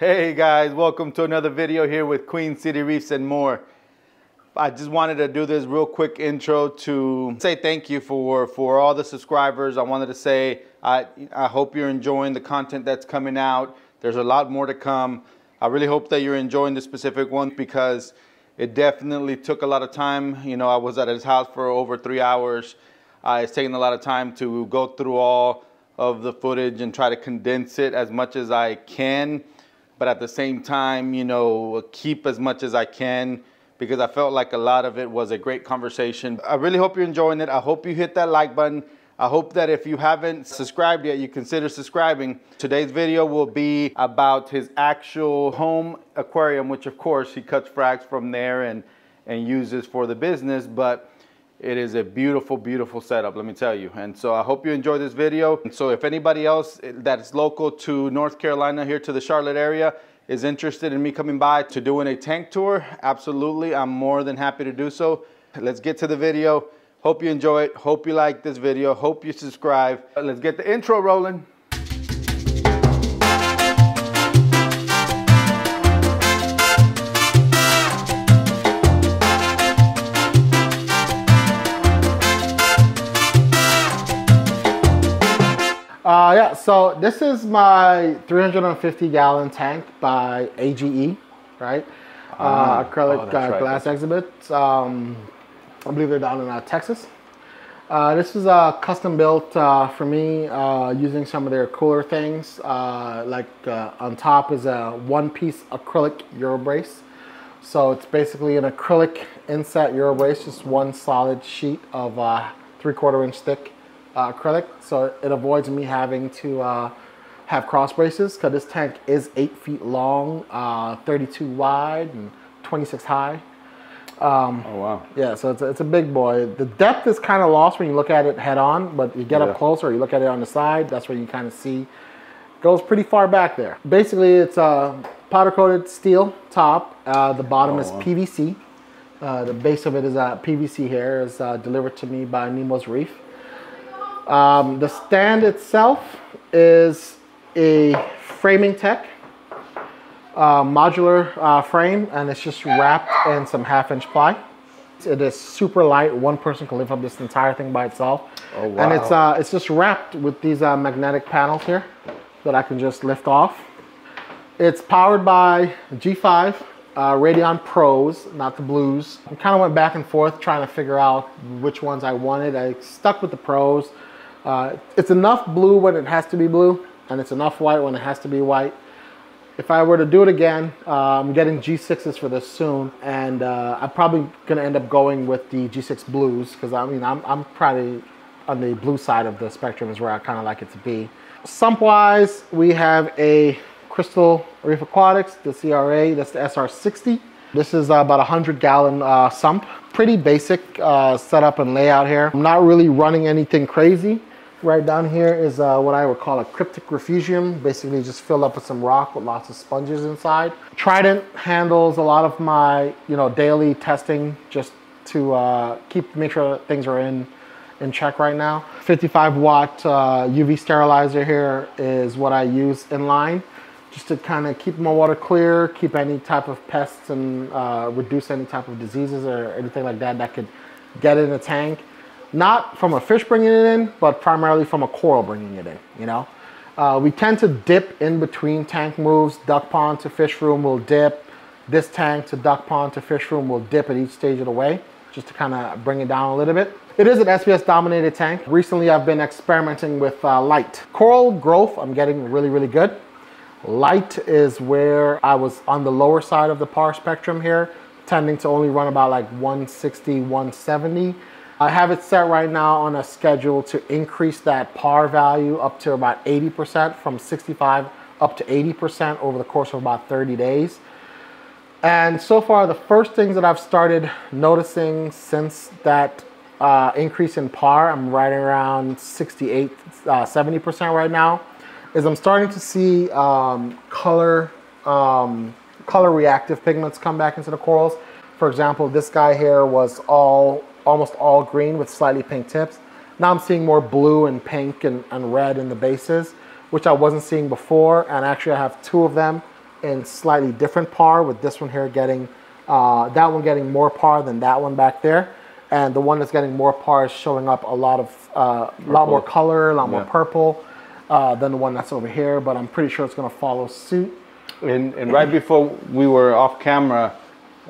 Hey guys, welcome to another video here with Queen City Reefs and more. I just wanted to do this real quick intro to say thank you for, for all the subscribers. I wanted to say I, I hope you're enjoying the content that's coming out. There's a lot more to come. I really hope that you're enjoying this specific one because it definitely took a lot of time. You know, I was at his house for over three hours. Uh, it's taken a lot of time to go through all of the footage and try to condense it as much as I can but at the same time, you know, keep as much as I can because I felt like a lot of it was a great conversation. I really hope you're enjoying it. I hope you hit that like button. I hope that if you haven't subscribed yet, you consider subscribing. Today's video will be about his actual home aquarium, which of course he cuts frags from there and, and uses for the business. But it is a beautiful, beautiful setup, let me tell you. And so I hope you enjoy this video. And so if anybody else that's local to North Carolina here to the Charlotte area is interested in me coming by to doing a tank tour, absolutely, I'm more than happy to do so. Let's get to the video. Hope you enjoy it. Hope you like this video. Hope you subscribe. Let's get the intro rolling. Yeah, so this is my 350 gallon tank by AGE, right? Uh, Ah, acrylic oh, uh, right. glass exhibits. Um, I believe they're down in uh, Texas. Uh, this is uh, custom built uh, for me uh, using some of their cooler things. Uh, like uh, on top is a one piece acrylic Euro brace. So it's basically an acrylic inset Euro brace, just one solid sheet of uh, three quarter inch thick uh, acrylic. So it avoids me having to uh, have cross braces because this tank is eight feet long, uh, 32 wide, and 26 high. Oh, wow. Yeah, so it's a, it's a big boy. The depth is kind of lost when you look at it head on, but you get Yeah. up closer, you look at it on the side, that's where you kind of see. Goes pretty far back there. Basically, it's a powder coated steel top. Uh, the bottom Oh, is wow. PVC. Uh, the base of it is uh, PVC here. Is uh, delivered to me by Nemo's Reef. Um, the stand itself is a framing tech uh, modular uh, frame and it's just wrapped in some half inch ply. It is super light. One person can lift up this entire thing by itself. Oh, And it's, uh, it's just wrapped with these uh, magnetic panels here that I can just lift off. It's powered by G5 uh, Radion Pros, not the Blues. I kind of went back and forth trying to figure out which ones I wanted. I stuck with the Pros. Uh, it's enough blue when it has to be blue, and it's enough white when it has to be white. If I were to do it again, uh, I'm getting G6s for this soon, and uh, I'm probably gonna end up going with the G6 Blues because I mean I'm, I'm probably on the blue side of the spectrum is where I kind of like it to be. Sump wise, we have a Crystal Reef Aquatics, the CRA, that's the SR60. This is about a 100 gallon uh, sump. Pretty basic uh, setup and layout here. I'm not really running anything crazy. Right down here is uh, what I would call a cryptic refugium, basically just filled up with some rock with lots of sponges inside. Trident handles a lot of my, you know, daily testing just to uh, keep make sure things are in in check right now. 55 watt uh, UV sterilizer here is what I use in line just to kind of keep my water clear, keep any type of pests and uh, reduce any type of diseases or anything like that that could get in the tank. Not from a fish bringing it in, but primarily from a coral bringing it in, you know? Uh, we tend to dip in between tank moves. Duck pond to fish room will dip. This tank to duck pond to fish room will dip at each stage of the way, just to kind of bring it down a little bit. It is an SPS dominated tank. Recently, I've been experimenting with uh, light. Coral growth, I'm getting really, really good. Light is where I was on the lower side of the par spectrum here, tending to only run about like 160, 170. I have it set right now on a schedule to increase that par value up to about 80% from 65 up to 80% over the course of about 30 days. And so far, the first things that I've started noticing since that uh, increase in par, I'm right around 68, uh, 70% right now, is I'm starting to see um, color, um, color reactive pigments come back into the corals. For example, this guy here was all almost all green with slightly pink tips. Now I'm seeing more blue and pink and, and red in the bases, which I wasn't seeing before. And actually I have two of them in slightly different par with this one here getting, uh, that one getting more par than that one back there. And the one that's getting more par is showing up a lot of, uh, a lot more color, a lot more purple uh, than the one that's over here, but I'm pretty sure it's gonna follow suit. And, and right before we were off camera,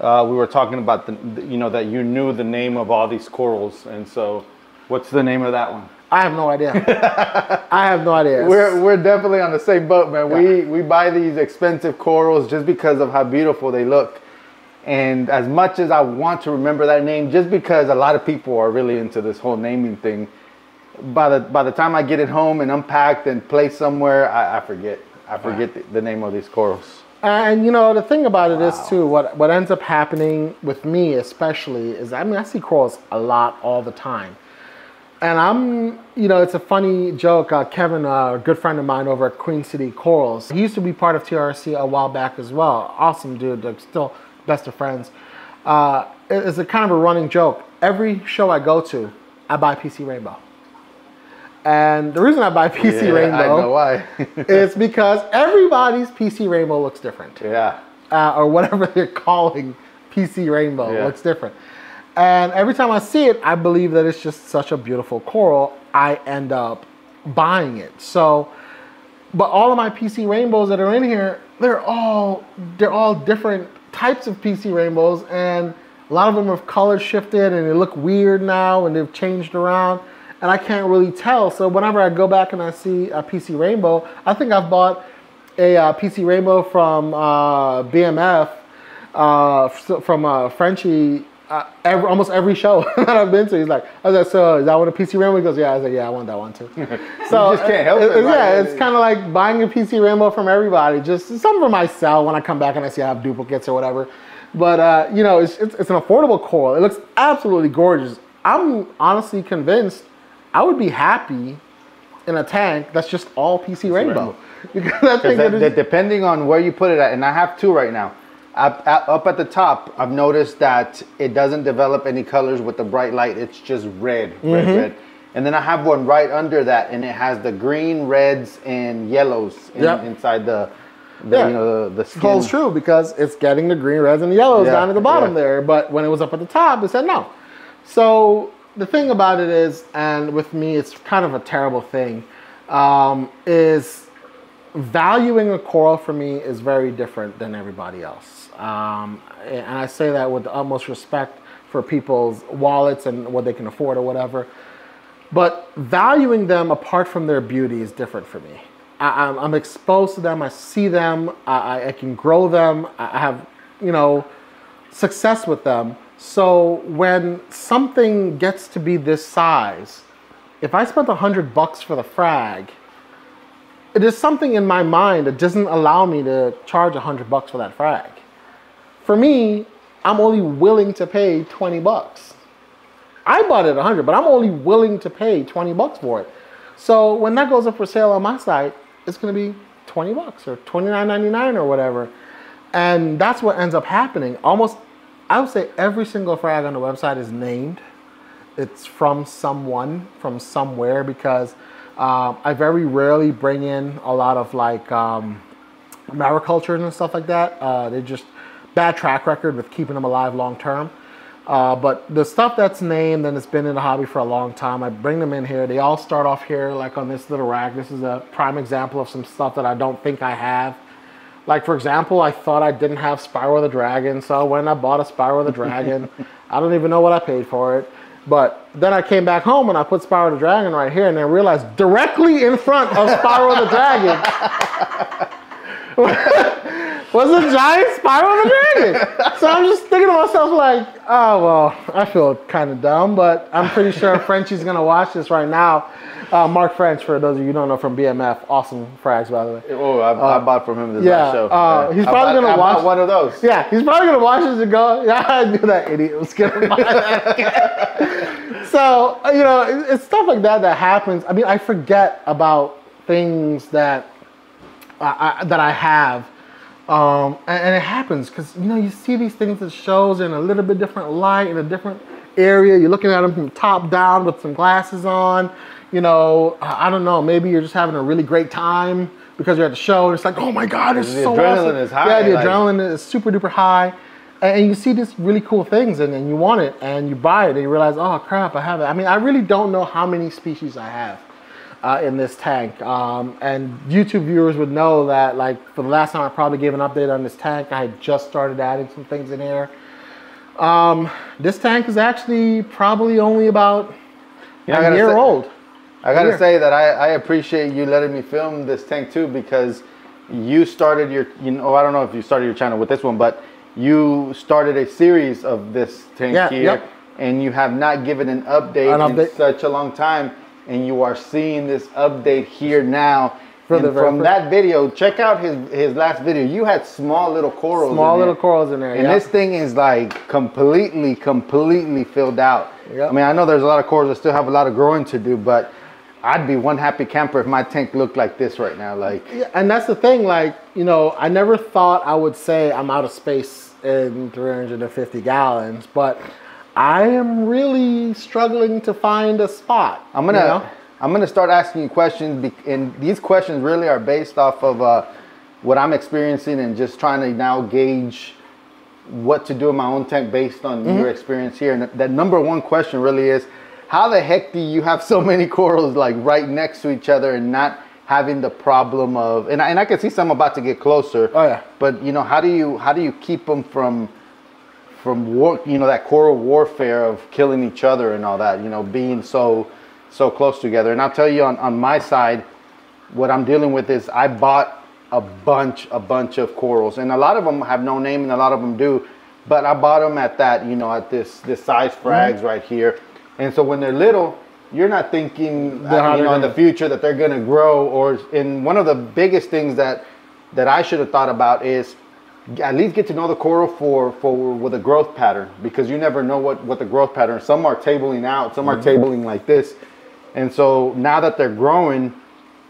uh, we were talking about the, you know, that you knew the name of all these corals. And so, what's the name of that one? I have no idea. I have no idea. We're, we're definitely on the same boat, man. We, we buy these expensive corals just because of how beautiful they look. And as much as I want to remember that name, just because a lot of people are really into this whole naming thing, by the by the time I get it home and unpacked and placed somewhere, I, I forget. I forget the, the name of these corals. And you know the thing about it is too what what ends up happening with me especially is I mean I see corals a lot all the time, and I'm you know it's a funny joke. Uh, Kevin, uh, a good friend of mine over at Queen City Corals, he used to be part of TRC a while back as well. Awesome dude, like still best of friends. Uh, it's a kind of a running joke. Every show I go to, I buy PC Rainbow. And the reason I buy PC Yeah, Rainbow I know why. it's because everybody's PC Rainbow looks different, yeah. uh, or whatever they're calling PC Rainbow Yeah. looks different. And every time I see it, I believe that it's just such a beautiful coral. I end up buying it. So, but all of my PC Rainbows that are in here, they're all they're all different types of PC Rainbows, and a lot of them have color shifted and they look weird now, and they've changed around and I can't really tell. So whenever I go back and I see a PC Rainbow, I think I've bought a uh, PC Rainbow from uh, BMF, uh, from uh, Frenchie, uh, every, almost every show that I've been to. He's like, I was like, so is that one a PC Rainbow? He goes, yeah. I was like, yeah, I want that one too. So just can't help it, Yeah, right? it's kind of like buying a PC Rainbow from everybody. Just some for myself when I come back and I see I have duplicates or whatever. But uh, you know, it's, it's, it's an affordable coil. It looks absolutely gorgeous. I'm honestly convinced I would be happy in a tank that's just all PC Rainbow. Because I think That- that that is, depending on where you put it at, and I have two right now. Up, up up at the top, I've noticed that it doesn't develop any colors with the bright light. It's just red, red, Mm-hmm. red. And then I have one right under that, and it has the green, reds, and yellows in, Yep. inside the, the Yeah. you know, the, the skin. holds true because it's getting the green, reds, and yellows Yeah, down at the bottom yeah. there. But when it was up at the top, it said no. So the thing about it is, and with me, it's kind of a terrible thing, um, is valuing a coral for me is very different than everybody else. Um, and I say that with the utmost respect for people's wallets and what they can afford or whatever. But valuing them apart from their beauty is different for me. I, I'm, I'm exposed to them. I see them. I, I- can grow them. I have, you know, success with them. So when something gets to be this size, if I spent a hundred bucks for the frag, it is something in my mind that doesn't allow me to charge a hundred bucks for that frag. For me, I'm only willing to pay 20 bucks. I bought it a 100, but I'm only willing to pay 20 bucks for it. So when that goes up for sale on my site, it's going to be 20 bucks or 29.99 or whatever. And that's what ends up happening. Almost I would say every single frag on the website is named. It's from someone from somewhere because um, I very rarely bring in a lot of like um, maricultures and stuff like that. Uh, they just bad track record with keeping them alive long term. Uh, but the stuff that's named and it's been in the hobby for a long time, I bring them in here. They all start off here, like on this little rack. This is a prime example of some stuff that I don't think I have. Like for example, I thought I didn't have Spyro the Dragon, so when I bought a Spyro the Dragon, I don't even know what I paid for it. But then I came back home and I put Spyro the Dragon right here, and then realized directly in front of Spyro the Dragon was a giant Spyro the Dragon. So I'm just thinking to myself like, oh well, I feel kind of dumb, but I'm pretty sure Frenchie's gonna watch this right now. Uh, Mark French, for those of you who don't know from BMF, awesome frags by the way. Oh, I, I bought from him this yeah, last show. uh, he's probably gonna I bought watch- one of those. Yeah, he's probably gonna watch this and go, yeah, I knew that idiot was gonna buy that. so uh, you know, it- it's stuff like that that happens. I mean, I forget about things that I, I, that I have, um, and, and it happens because you know you see these things at shows in a little bit different light in a different area. You're looking at them from top down with some glasses on. You know, I don't know. Maybe you're just having a really great time because you're at the show and it's like, oh my god, it's The so adrenaline awesome. is high, Yeah, the like- adrenaline is super duper high. And you see these really cool things and, and you want it and you buy it and you realize, oh crap, I have it. I mean, I really don't know how many species I have uh, in this tank. Um, and YouTube viewers would know that, like, for the last time I probably gave an update on this tank, I had just started adding some things in here. Um, this tank is actually probably only about a year say- old. I gotta say that I, I appreciate you letting me film this tank too because you started your you know I don't know if you started your channel with this one but you started a series of this tank Yeah, here yep. and you have not given an update, An in such a long time and you are seeing this update here now. And the from that video, check out his his last video. You had small little corals. Small in little there. corals in there. And yeah. this thing is like completely, completely filled out. Yep. I mean, I know there's a lot of corals that still have a lot of growing to do, but I'd be one happy camper if my tank looked like this right now. Like, Yeah, and that's the thing. Like, you know, I never thought I would say I'm out of space in 350 gallons, but I am really struggling to find a spot. I'm gonna, you know? I'm gonna start asking you questions, and these questions really are based off of uh, what I'm experiencing and just trying to now gauge what to do in my own tank based on Mm-hmm. your experience here. And that number one question really is, how the heck do you have so many corals like right next to each other and not having the problem of? And I, and I can see some about to get closer. Oh, yeah. But you know, how do you how do you keep them from from war? You know, that coral warfare of killing each other and all that. You know, being so so close together. And I'll tell you on on my side, what I'm dealing with is I bought a bunch, a bunch of corals, and a lot of them have no name, and a lot of them do. But I bought them at that, you know, at this this size frags right here. And so when they're little, you're not thinking, uh, you know, in the future that they're gonna grow. Or in one of the biggest things that that I should have thought about is at least get to know the coral for for with a growth pattern because you never know what what the growth pattern. Some are tabling out, some are tabling like this, and so now that they're growing,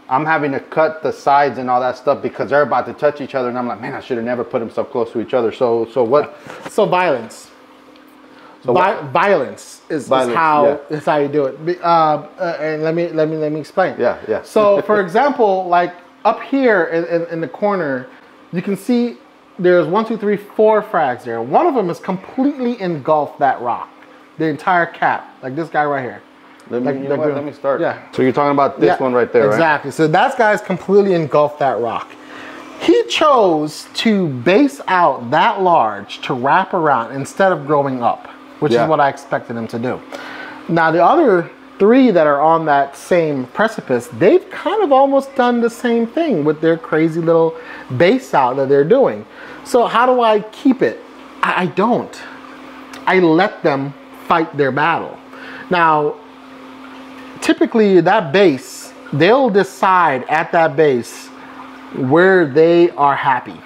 I'm having to cut the sides and all that stuff because they're about to touch each other, and I'm like, man, I should have never put them so close to each other. So so what? So violence. So Vi- violence is, Violence, is how yeah. is how you do it. Uh, uh, and let me let me let me explain. Yeah, yeah. So, for example, like up here in, in, in the corner, you can see there's one, two, three, four frags there. One of them has completely engulfed that rock, the entire cap, like this guy right here. Let me, Like you know they're what? doing- Let me start. yeah. So you're talking about this Yeah, one right there, right? Exactly. So that guy's completely engulfed that rock. He chose to base out that large to wrap around instead of growing up, which Yeah. is what I expected him to do. Now the other three that are on that same precipice, they've kind of almost done the same thing with their crazy little base out that they're doing. So how do I keep it? I, I don't. I let them fight their battle. Now, typically that base, they'll decide at that base where they are happy.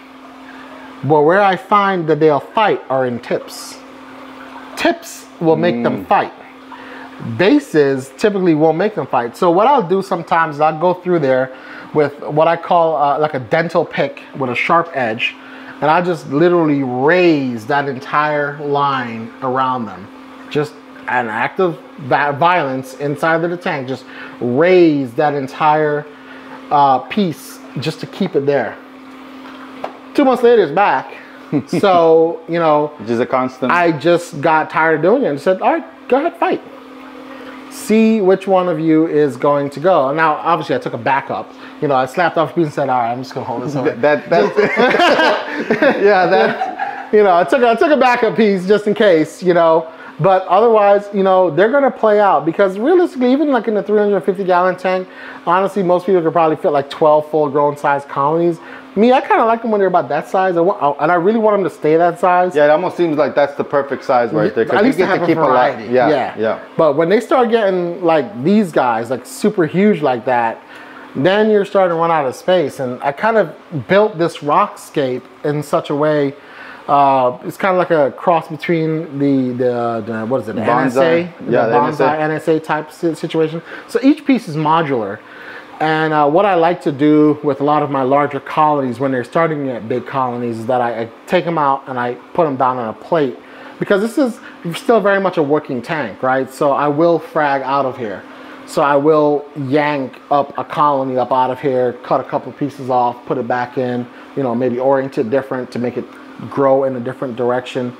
But where I find that they'll fight are in tips. Tips will make them mm. fight. Bases typically won't make them fight. So what I'll do sometimes is I'll go through there with what I call uh, like a dental pick with a sharp edge, and I just literally raise that entire line around them. Just an act of violence inside of the tank. Just raise that entire uh, piece just to keep it there. Two months later, it's back. so you know, Which is a constant. I just got tired of doing it and said, all right, go ahead, fight. See which one of you is going to go. Now, obviously, I took a backup. You know, I slapped off a piece and said, all right, I'm just going to hold this over. that that's yeah that you know, I took, I took a backup piece just in case, you know. But otherwise, you know, they're going to play out because realistically, even like in the 350 gallon tank, honestly, most people could probably fit like 12 full grown size colonies. Me, I kind of like them when they're about that size. I want, and I really want them to stay that size. yeah. It almost seems like that's the perfect size right there. At you least get to have to a keep a lot. variety. Yeah, yeah, yeah. But when they start getting like these guys, like super huge like that, then you're starting to run out of space. And I kind of built this rockscape in such a way. Uh, it's kind of like a cross between the the, the what is it, the Bonsai. NSA, Yeah, the bonsai NSA type situation. So each piece is modular. And uh, what I like to do with a lot of my larger colonies when they're starting at big colonies is that I, I take them out and I put them down on a plate because this is still very much a working tank, right? So I will frag out of here. So I will yank up a colony up out of here, cut a couple pieces off, put it back in, you know, maybe orient it different to make it grow in a different direction.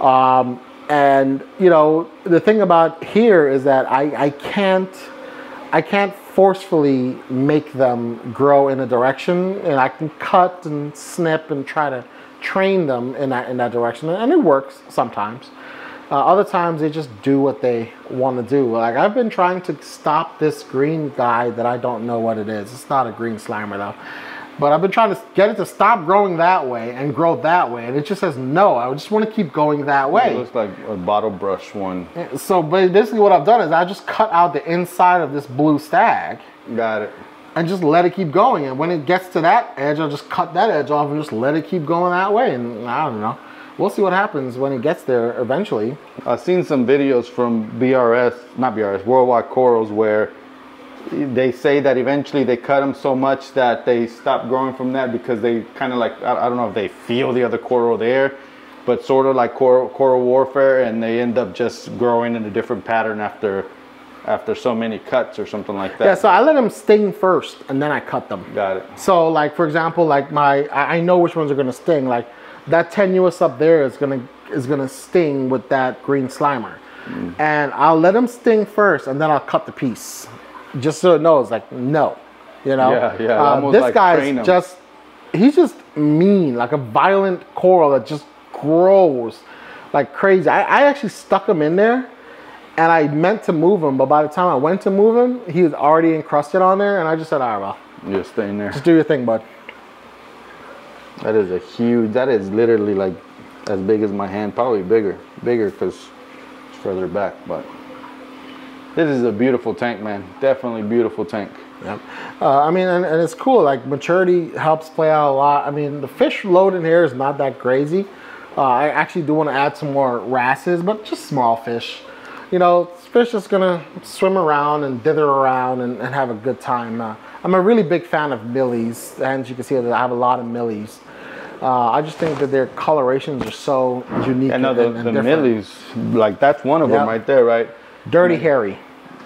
Um, and you know, the thing about here is that I, I can't I can't forcefully make them grow in a direction and I can cut and snip and try to train them in that in that direction and it works sometimes. Uh, other times they just do what they want to do. Like I've been trying to stop this green guy that I don't know what it is. It's not a green slimer though. But I've been trying to get it to stop growing that way and grow that way. And it just says no. I just want to keep going that way. It looks like a bottle brush one. So basically what I've done is I just cut out the inside of this blue stag. Got it. And just let it keep going. And when it gets to that edge, I'll just cut that edge off and just let it keep going that way. And I don't know we'll see what happens when it gets there eventually. I've seen some videos from BRS, not BRS, Worldwide Corals, where they say that eventually they cut them so much that they stop growing from that because they kind of like, I don't know if they feel the other coral there, but sort of like coral, coral warfare and they end up just growing in a different pattern after after so many cuts or something like that. Yeah, so I let them sting first and then I cut them. Got it. So like for example, like my I know which ones are gonna sting. Like that tenuis up there is gonna is gonna sting with that green slimer. Mm. And I'll let them sting first and then I'll cut the piece. Just so it knows, like, no. You know? Yeah, yeah. Uh, this like guy's just he's just mean, like a violent coral that just grows like crazy. I, I actually stuck him in there and I meant to move him, but by the time I went to move him, he was already encrusted on there, and I just said, all right, well. You're staying there. Just do your thing, bud. That is a huge, that is literally like as big as my hand, probably bigger, bigger because it's further back, but this is a beautiful tank, man. Definitely beautiful tank. Yep. Uh, I mean, and, and, it's cool. Like maturity helps play out a lot. I mean, the fish load in here is not that crazy. Uh, I actually do want to add some more wrasses, but just small fish. You know, fish just gonna swim around and dither around and, and have a good time. Uh, I'm a really big fan of millies, and as you can see, I have a lot of millies. Uh, I just think that their colorations are so unique. Yeah, no, the, and, and the millies, like that's one of yep. them right there, right? Dirty Harry.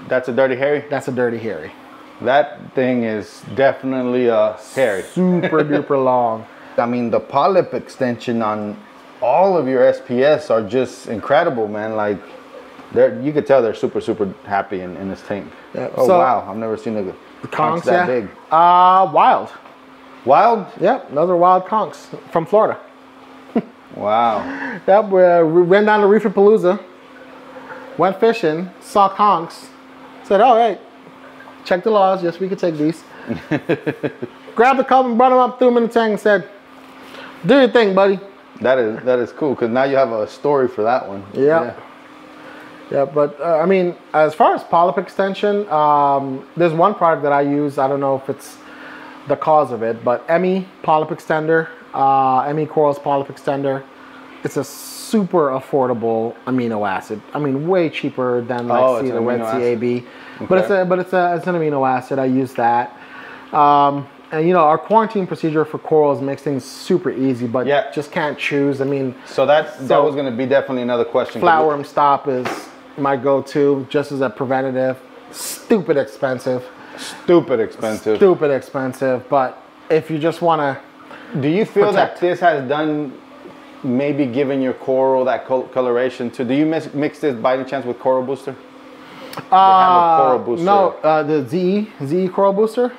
That's a Dirty Harry? That's a Dirty Harry. That thing is definitely a hairy. Super duper long. I mean, the polyp extension on all of your SPS are just incredible, man. Like, they're, you could tell they're super, super happy in, in this tank. Yeah. Oh, so, wow. I've never seen a, conch that yeah. big. Uh, wild. Wild? Yep, another wild conchs from Florida. wow. Yep, we went down to Reefapalooza, went fishing, saw conchs, said, all right, check the laws. Yes, we can take these. Grabbed the couple, and brought them up, threw them in the tank, and said, do your thing, buddy. That is that is cool because now you have a story for that one. Yeah. Yeah, yeah but uh, I mean, as far as polyp extension, um, there's one product that I use. I don't know if it's the cause of it, but Emmy polyp extender, uh, Emmy Corals polyp extender, it's a super affordable amino acid. I mean, way cheaper than like oh, the red CAB, okay. but it's a but it's a it's an amino acid. I use that. Um, and you know our quarantine procedure for corals makes things super easy, but yeah. just can't choose. I mean, so that so that was going to be definitely another question. Flatworm stop is my go-to, just as a preventative. Stupid expensive. Stupid expensive. Stupid expensive. But if you just want to. Do you feel protect. that this has done maybe giving your coral that coloration too? Do you mix, mix this by any chance with Coral Booster? Uh, coral booster. No, uh, the ZE, ZE Coral Booster.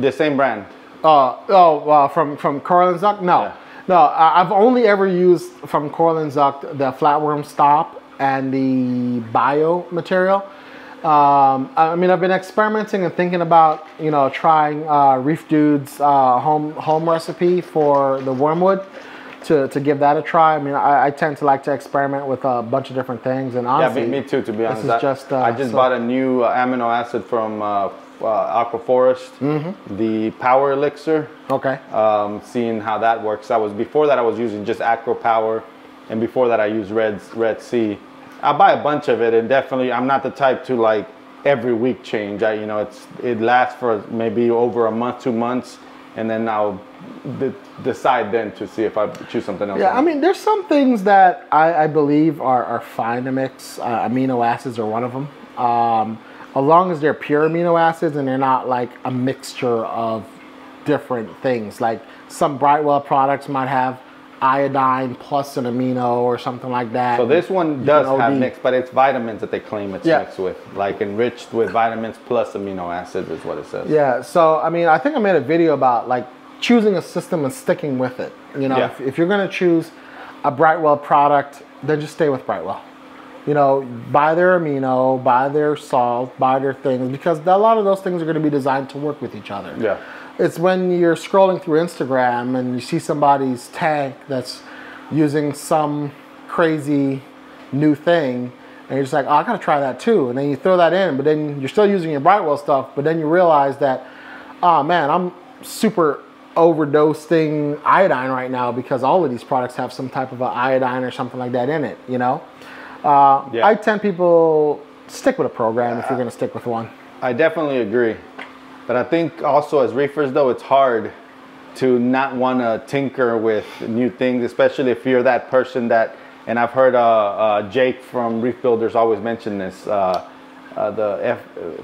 The same brand. Uh, oh, uh, from, from Korallen-Zucht? No. Yeah. No, I've only ever used from Korallen-Zucht the flatworm stop and the bio material. Um, I mean, I've been experimenting and thinking about, you know, trying uh, Reef Dude's uh, home home recipe for the wormwood to, to give that a try. I mean, I, I, tend to like to experiment with a bunch of different things, and honestly, yeah, me, me too. To be honest, this is just, uh, I just so, bought a new uh, amino acid from uh, uh, Aquaforest, mm-hmm. the Power Elixir. Okay. Um, seeing how that works. I was before that I was using just Aqua Power, and before that I used Red Red Sea. I buy a bunch of it, and definitely I'm not the type to like every week change. I, you know, it's it lasts for maybe over a month, two months, and then I'll decide then to see if I choose something else. Yeah, I mean, there's some things that I, I believe are, are fine to mix. Uh, amino acids are one of them. Um, as long as they're pure amino acids and they're not like a mixture of different things. Like some Brightwell products might have iodine plus an amino or something like that. So this one does have mixed, but it's vitamins that they claim it's Yeah. mixed with, like enriched with vitamins plus amino acids is what it says. Yeah, so I mean, I think I made a video about like choosing a system and sticking with it. You know, Yeah. if, if you're gonna choose a Brightwell product, then just stay with Brightwell. You know, buy their amino, buy their salt, buy their things because a lot of those things are gonna be designed to work with each other. Yeah. It's when you're scrolling through Instagram and you see somebody's tank that's using some crazy new thing, and you're just like, oh, I gotta try that too. And then you throw that in, but then you're still using your Brightwell stuff, but then you realize that, oh man, I'm super overdosing iodine right now because all of these products have some type of a iodine or something like that in it, you know? Uh, Yeah. I tend people stick with a program if you're gonna stick with one. I definitely agree. But I think also as reefers though, it's hard to not want to tinker with new things, especially if you're that person that, and I've heard uh, uh, Jake from Reef Builders always mention this, uh, uh, the F,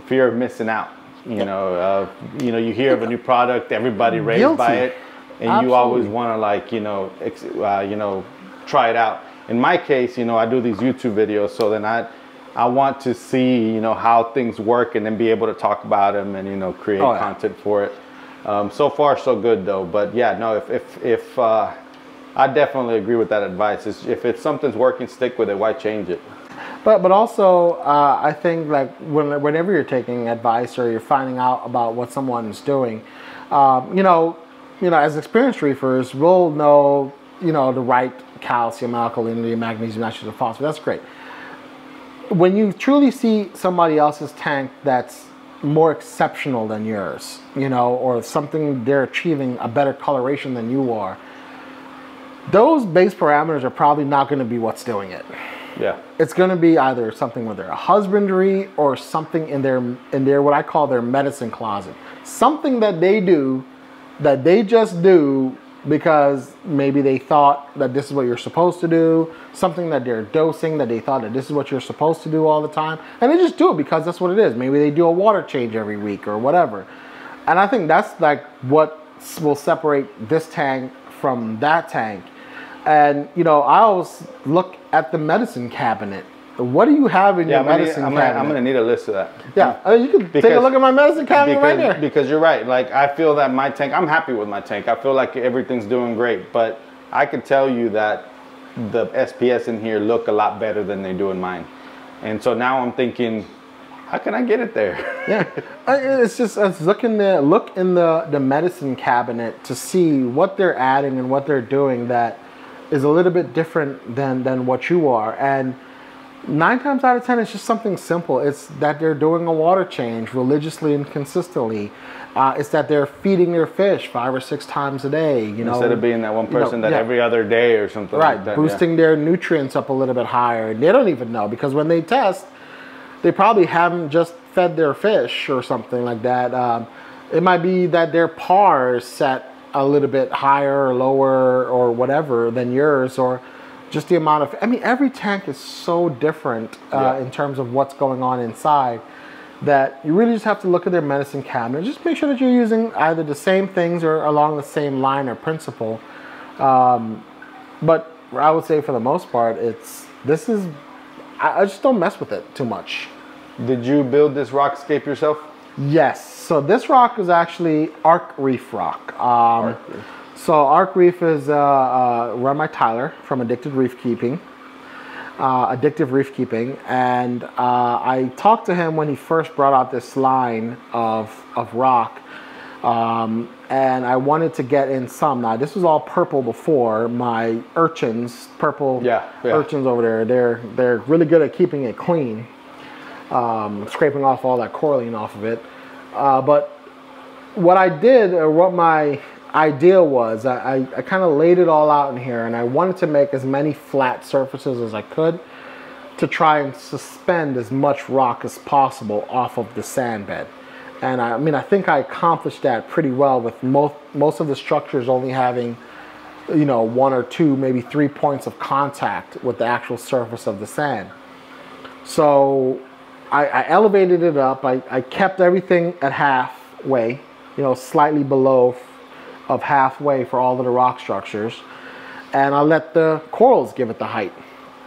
fear of missing out. You know, uh, you know, you hear of a new product, everybody by Guilty. it, and you always want to like, you know, ex- uh, you know, try it out. In my case, you know, I do these YouTube videos, so then I, I want to see, you know, how things work, and then be able to talk about them, and you know, create Oh, yeah. content for it. Um, so far, so good though. But yeah, no, if if if uh, I definitely agree with that advice. Is if it's something's working, stick with it. Why change it? But but also, uh, I think like when, whenever you're taking advice or you're finding out about what someone's doing, um, you know, you know, as experienced reefers, we'll know you know the right calcium, alkalinity, magnesium, nitrogen, phosphorus. That's great. When you truly see somebody else's tank that's more exceptional than yours, you know, or something they're achieving a better coloration than you are, those base parameters are probably not going to be what's doing it Yeah, it's going to be either something with their husbandry or something in their in their what I call their medicine closet. Something that they do that they just do because maybe they thought that this is what you're supposed to do, something that they're dosing that they thought that this is what you're supposed to do all the time, and they just do it because that's what it is. Maybe they do a water change every week or whatever. And I think that's like what will separate this tank from that tank. And you know, I always look at the medicine cabinet. What do you have in yeah. your I'm medicine I'm, gonna, cabinet? I'm gonna need a list of that. yeah, I mean, you can take a look at my medicine cabinet right because, there. because you're right. Like I feel that my tank, I'm happy with my tank. I feel like everything's doing great. But I can tell you that the SPS in here look a lot better than they do in mine. And so now I'm thinking, how can I get it there? yeah, I- it's just it's look in the look in the the medicine cabinet to see what they're adding and what they're doing that is a little bit different than than what you are. And nine times out of ten, it's just something simple. It's that they're doing a water change religiously and consistently. Uh, it's that they're feeding their fish five or six times a day. You know, Instead of being that one you know, person that yeah. every other day or something right like that. yeah. boosting their nutrients up a little bit higher and they don't even know because when they test they probably haven't just fed their fish or something like that um, it might be that their par is set a little bit higher or lower or whatever than yours or just the amount of i mean every tank is so different uh, Yeah. in terms of what's going on inside that you really just have to look at their medicine cabinet just make sure that you're using either the same things or along the same line or principle but I would say for the most part, it's this is I, I just don't mess with it too much. Did you build this rockscape yourself? Yes. So this rock is actually Arc Reef rock. Um, Arc Reef. So Arc Reef is uh, uh, run by Tyler from Addicted Reef Keeping. Uh, addictive reef keeping, and uh, I talked to him when he first brought out this line of of rock, um, and I wanted to get in some. Now this was all purple before. My urchins, purple Yeah, yeah. urchins over there, they're they're really good at keeping it clean, um, scraping off all that coralline off of it. Uh, but what I did, or what my idea was, I, I, kind of laid it all out in here, and I wanted to make as many flat surfaces as I could to try and suspend as much rock as possible off of the sand bed. And I, I mean, I think I accomplished that pretty well with most most of the structures only having, you know, one or two, maybe three points of contact with the actual surface of the sand. So I, I elevated it up. I, I kept everything at halfway, you know, slightly below of halfway for all of the rock structures, and I let the corals give it the height.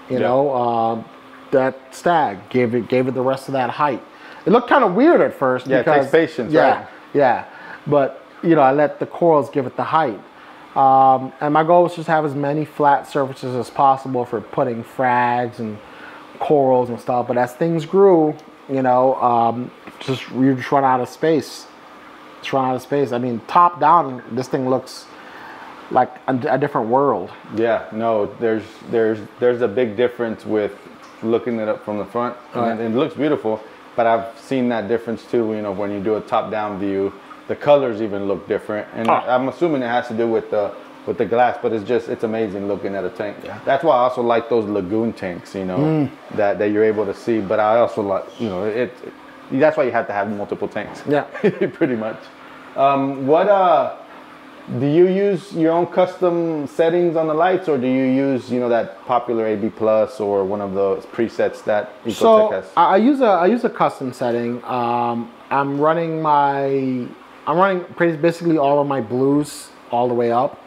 You Yeah. know, um, that stag gave it gave it the rest of that height. It looked kind of weird at first. Yeah, it takes patience, Yeah, right? yeah. But you know, I let the corals give it the height. Um, and my goal was just have as many flat surfaces as possible for putting frags and corals and stuff. But as things grew, you know, um, just you just run out of space. Just run out of space. I mean, top down, this thing looks like a, a different world. Yeah, no, there's there's there's a big difference with looking it up from the front, and it, looks beautiful. But I've seen that difference too. You know, when you do a top-down view, the colors even look different, and Oh. I'm assuming it has to do with the with the glass. But it's just it's amazing looking at a tank. That's why I also like those lagoon tanks. You know, mm. that that you're able to see. But I also like you know it. it that's why you have to have multiple tanks. Yeah. pretty much. Um, what uh? Do you use your own custom settings on the lights, or do you use you know that popular AB Plus or one of those presets that Ecotech So has? I, I use a I use a custom setting. Um, I'm running my I'm running pretty basically all of my blues all the way up.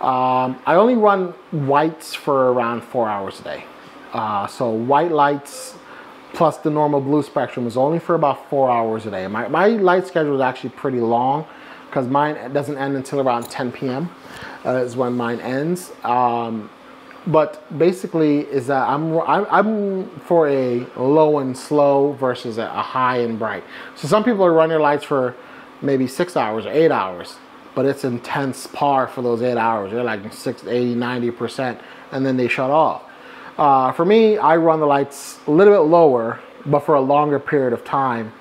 Um, I only run whites for around four hours a day. Uh, so white lights plus the normal blue spectrum is only for about four hours a day. My, my light schedule is actually pretty long because mine doesn't end until around 10 p.m. Uh, is when mine ends. Um, but basically is that I'm, I'm for a low and slow versus a, high and bright. So some people are running their lights for maybe six hours or eight hours, but it's intense par for those eight hours. They're like 60, 80, 90 percent, and then they shut off. Uh, for me, I run the lights a little bit lower, but for a longer period of time.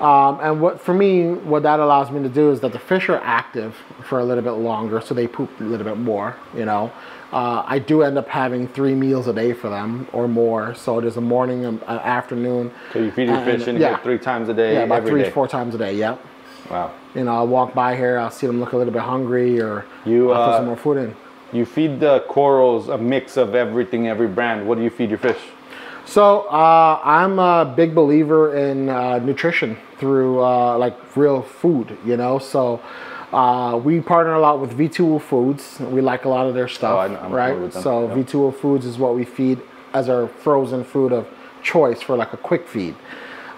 Um, and what for me, what that allows me to do is that the fish are active for a little bit longer, so they poop a little bit more. You know, uh, I do end up having three meals a day for them or more. So there's a morning, an afternoon. so you feed your and- fish in yeah. here three times a day, Yeah, about three day. to four times a day. Yep. Wow. You know, I'll walk by here, I'll see them look a little bit hungry, or You, I'll put uh, some more food in. You feed the corals a mix of everything, every brand. What do you feed your fish? So uh, I'm a big believer in uh, nutrition through uh, like real food, you know. So uh, we partner a lot with V2O Foods. We like a lot of their stuff, Oh, I know- I'm right? familiar with them, So yeah. V2O Foods is what we feed as our frozen food of choice for like a quick feed.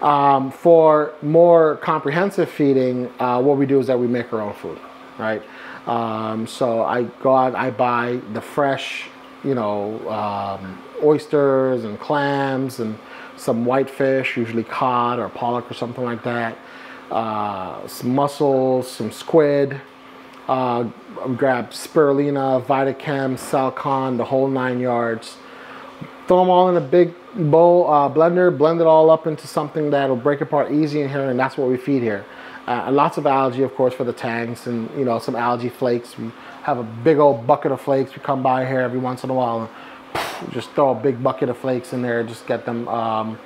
Um, for more comprehensive feeding, uh, what we do is that we make our own food, right? Um, so I go out, I buy the fresh, you know, um, oysters and clams and some whitefish, usually cod or pollock or something like that. Uh, some mussels, some squid. Uh, grab spirulina, Vitachem, Selcon, the whole nine yards throw them all in a big bowl uh, blender, blend it all up into something that'll break apart easy in here, and that's what we feed here. Uh, and lots of algae, of course, for the tanks, and you know some algae flakes. We have a big old bucket of flakes. We come by here every once in a while, and just throw a big bucket of flakes in there, just get them, um,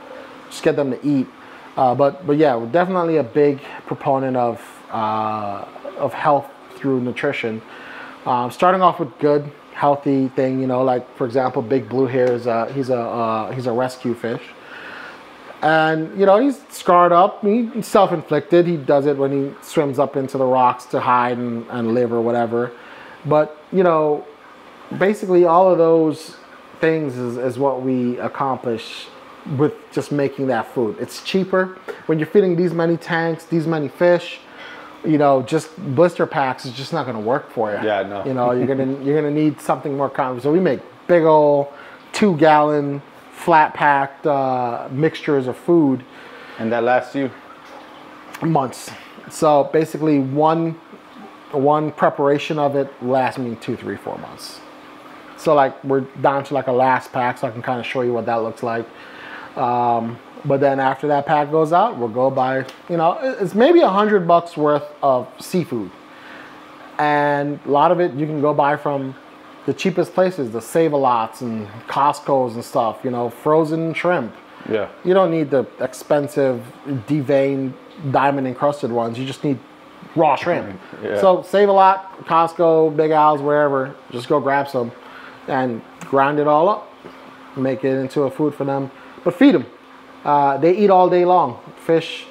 just get them to eat. Uh, but but yeah, we're definitely a big proponent of uh, of health through nutrition. Um, starting off with good, healthy thing, you know, like for example, Big Blue here is a, he's a uh, he's a rescue fish, and you know he's scarred up. He, he's self-inflicted. He does it when he swims up into the rocks to hide and, and live or whatever. But you know, basically all of those things is, is what we accomplish with just making that food. It's cheaper when you're feeding these many tanks, these many fish you know, just blister packs is just not going to work for you. Yeah, no. You know, you're gonna you're gonna need something more common. So we make big old two gallon flat packed uh, mixtures of food And that lasts you? months. So basically, one one preparation of it lasts me two, three, four months. So like we're down to like a last pack, so I can kind of show you what that looks like. Um, but then after that pack goes out, we'll go buy, you know, it's maybe a hundred bucks worth of seafood. And a lot of it you can go buy from the cheapest places, the Save-A-Lots and Costco's and stuff, you know, frozen shrimp. Yeah. You don't need the expensive, deveined, diamond encrusted ones. You just need raw shrimp. Yeah. So save a lot, Costco, Big Al's, wherever. Just go grab some and grind it all up, make it into a food for them. But feed them. Uh, they eat all day long. Fish,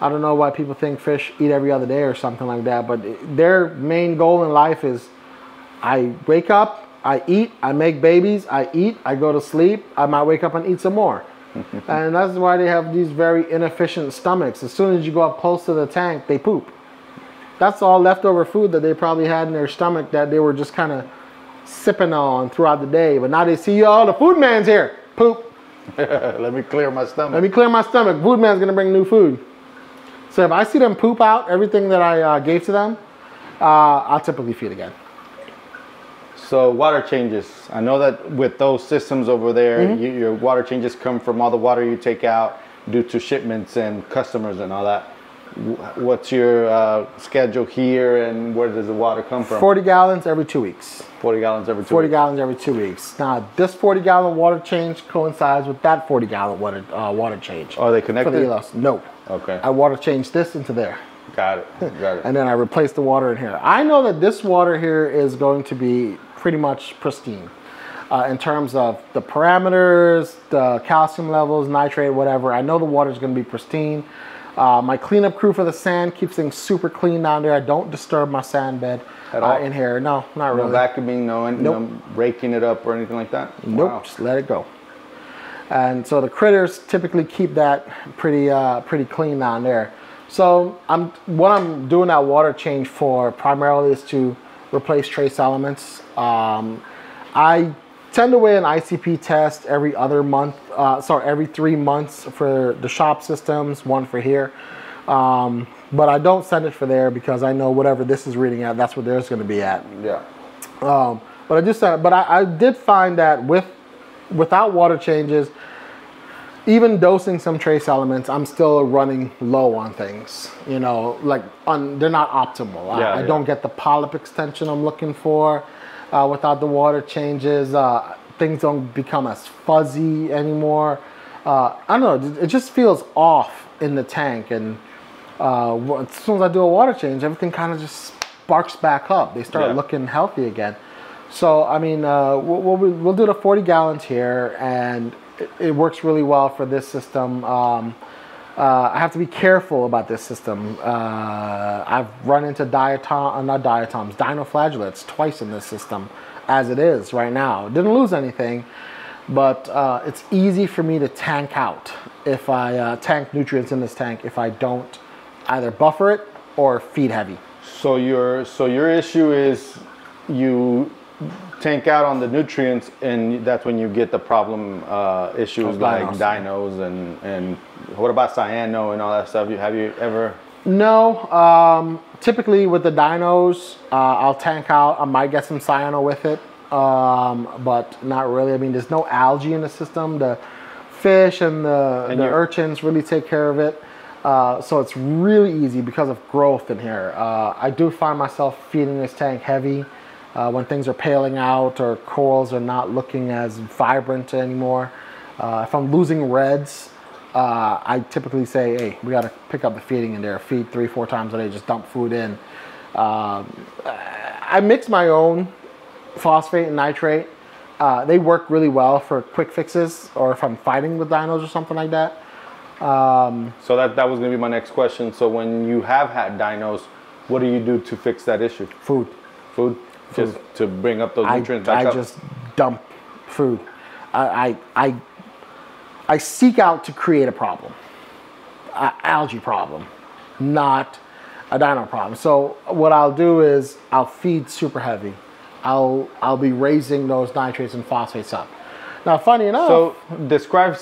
I don't know why people think fish eat every other day or something like that, but their main goal in life is I wake up, I eat, I make babies, I eat, I go to sleep, I might wake up and eat some more. and that's why they have these very inefficient stomachs. As soon as you go up close to the tank, they poop. That's all leftover food that they probably had in their stomach that they were just kind of sipping on throughout the day. But now they see, you, oh, the food man's here. Poop. Let me clear my stomach. Let me clear my stomach. Food man's gonna bring new food. So if I see them poop out everything that I uh, gave to them, uh, I'll typically feed again. So water changes. I know that with those systems over there, Mm-hmm. you, your water changes come from all the water you take out due to shipments and customers and all that. What's your uh, schedule here, and where does the water come from? 40 gallons every two weeks. 40 gallons every two 40 weeks. gallons every two weeks. Now, this 40 gallon water change coincides with that 40 gallon water, uh, water change. Are they For connected? the ELOS. No. Okay, I water change this into there. got it. Got it. and then I replace the water in here. I know that this water here is going to be pretty much pristine uh, in terms of the parameters, the calcium levels, nitrate, whatever. I know the water is going to be pristine. Uh, my cleanup crew for the sand keeps things super clean down there. I don't disturb my sand bed At uh, all? in here. No, not really. No vacuuming, no, no Nope. raking it up or anything like that. Nope, Wow. just let it go. And so the critters typically keep that pretty uh, pretty clean down there. So I'm what I'm doing that water change for primarily is to replace trace elements. Um, I tend to weigh an ICP test every other month, uh, sorry, every three months for the shop systems, one for here. Um, but I don't send it for there because I know whatever this is reading at, that's what there's going to be at. Yeah. Um, but I just, uh, but I, I did find that with, without water changes, even dosing some trace elements, I'm still running low on things. You know, like on they're not optimal. Yeah, I, I yeah. don't get the polyp extension I'm looking for uh, without the water changes. Uh, things don't become as fuzzy anymore. Uh, I don't know. It just feels off in the tank, and uh, as soon as I do a water change, everything kind of just sparks back up. They start Yeah. looking healthy again. So I mean, uh, we'll, we'll, we'll do the 40 gallons here, and it, works really well for this system. Um, uh, I have to be careful about this system. Uh, I've run into diatom, uh, not diatoms, dinoflagellates twice in this system, as it is right now. Didn't lose anything, but uh, it's easy for me to tank out if I uh, tank nutrients in this tank if I don't either buffer it or feed heavy. So your so your issue is you tank out on the nutrients, and that's when you get the problem uh, issues Of like dinos. and and what about cyano and all that stuff? You have you ever? No, um, typically with the dinos, uh, I'll tank out. I might get some cyano with it, um, but not really. I mean, there's no algae in the system. The fish and the, And the urchins really take care of it. Uh, so it's really easy because of growth in here. Uh, I do find myself feeding this tank heavy uh, when things are paling out or corals are not looking as vibrant anymore. Uh, if I'm losing reds, uh, I typically say, hey, we got to pick up the feeding in there. Feed three, four times a day. Just dump food in. Um, I mix my own phosphate and nitrate. Uh, they work really well for quick fixes or if I'm fighting with dinos or something like that. So that that was gonna be my next question. So when you have had dinos, what do you do to fix that issue? Food. Food, just to bring up those I, nutrients back I up. just dump food. I, I, I, I seek out to create a problem, a algae problem, not a dino problem. So what I'll do is I'll feed super heavy. I'll I'll be raising those nitrates and phosphates up. Now, funny enough, So describe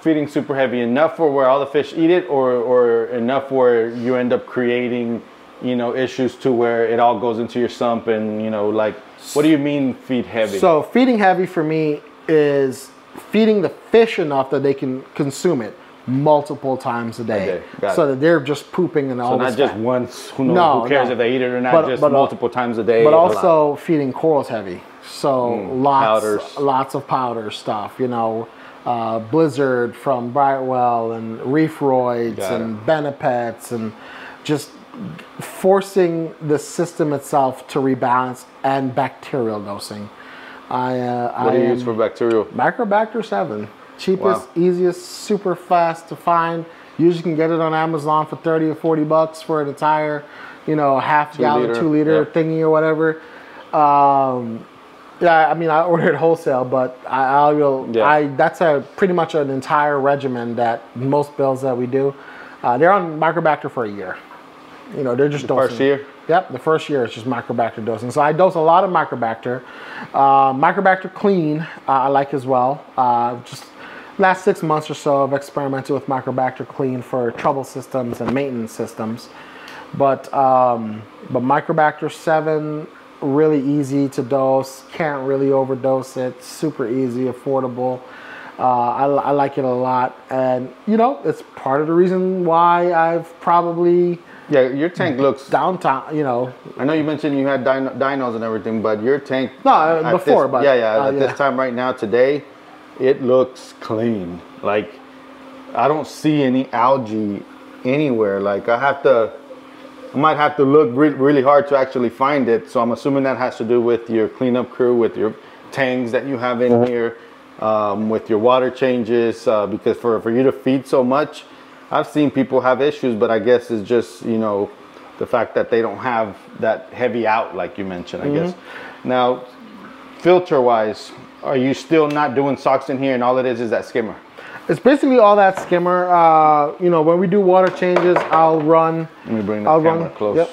feeding super heavy enough for where all the fish eat it, or or enough where you end up creating, you know, issues to where it all goes into your sump and you know, like, what do you mean feed heavy? So feeding heavy for me is feeding the fish enough that they can consume it multiple times a day, got so it. that they're just pooping and all So not just fat. once. Who knows? No, who cares no. if they eat it or not? But- just but, uh, multiple times a day. but also feeding corals heavy. So lots, powders. lots of powder stuff. You know, uh, Blizzard from Brightwell and Reefroids and Benepets and just forcing the system itself to rebalance and bacterial dosing. I uh, what I do you use for bacterial? Microbacter seven. cheapest, Wow. easiest, super fast to find. Usually can get it on Amazon for 30 or 40 bucks for an entire, you know, half gallon, liter, two liter yeah. thingy or whatever. Um, yeah, I mean, I ordered wholesale, but I, I will. Yeah. I that's a pretty much an entire regimen that most bills that we do. Uh, they're on Microbacter for a year. You know, they're just The first dosing. year? Yep, the first year is just Microbacter dosing. So I dose a lot of Microbacter. Uh, Microbacter Clean, uh, I like as well. Uh, just last six months or so, I've experimented with Microbacter Clean for trouble systems and maintenance systems. But um, but Microbacter Seven, really easy to dose. Can't really overdose it. Super easy, affordable. Uh, I, I like it a lot, and you know, it's part of the reason why I've probably Yeah, your tank looks. downtown. You know, I know you mentioned you had dino, dinos and everything, but your tank. No, uh, before, this- but, yeah, yeah. uh, at yeah. this time right now, today, it looks clean. Like I don't see any algae anywhere. Like I have to, I might have to look re- really hard to actually find it. So I'm assuming that has to do with your cleanup crew, with your tanks that you have in here, um, with your water changes. Uh, because for for you to feed so much, I've seen people have issues, but I guess it's just you know the fact that they don't have that heavy out like you mentioned. I guess now filter wise. Are you still not doing socks in here, and all it is is that skimmer? It's basically all that skimmer. Uh, you know, when we do water changes, I'll run. Let me bring the I'll camera run. close. Yep.